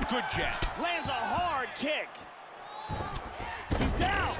Good jab. Lands a hard kick. He's down.